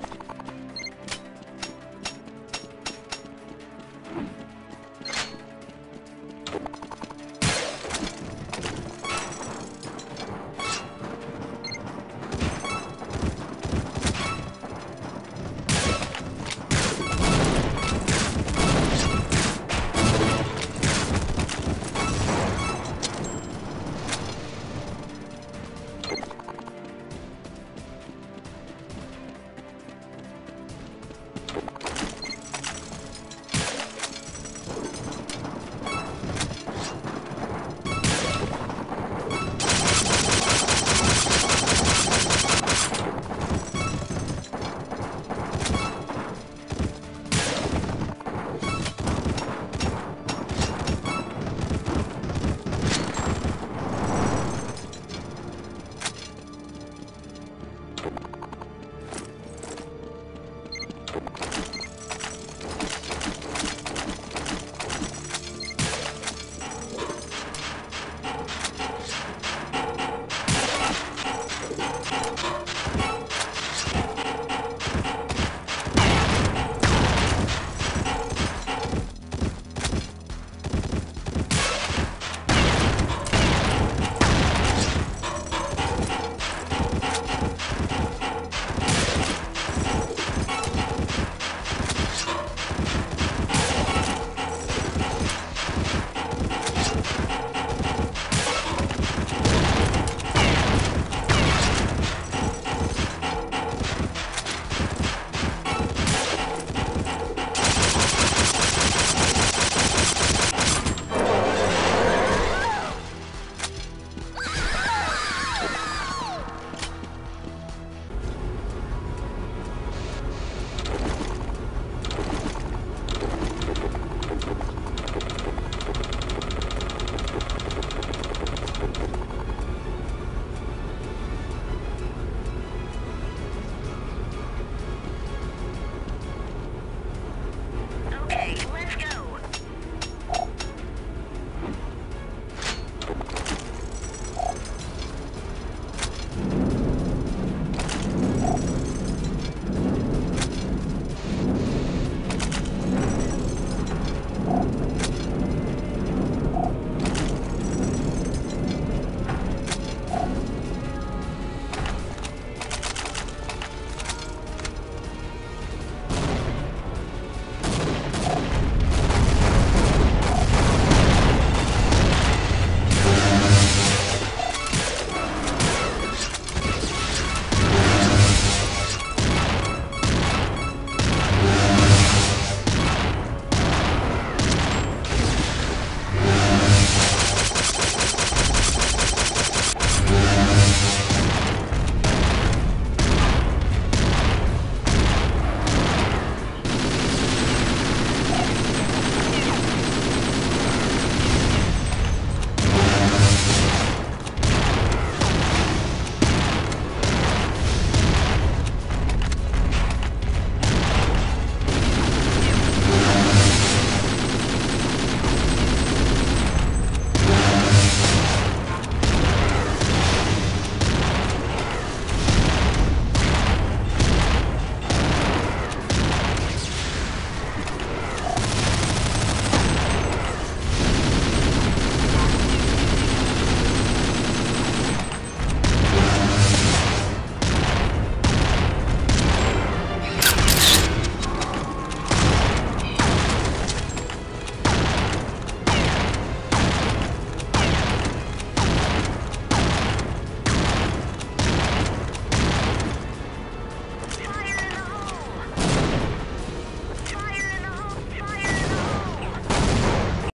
you.